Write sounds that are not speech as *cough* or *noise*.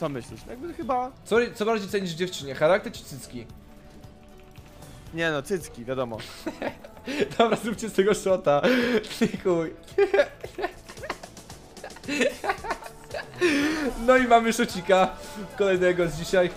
Co myślisz? Jakby chyba... Co, co bardziej cenisz dziewczynie, charakter czy cycki? Nie no, cycki, wiadomo. *laughs* Dobra, zróbcie z tego shota. Ty chuj. No i mamy szocika kolejnego z dzisiaj.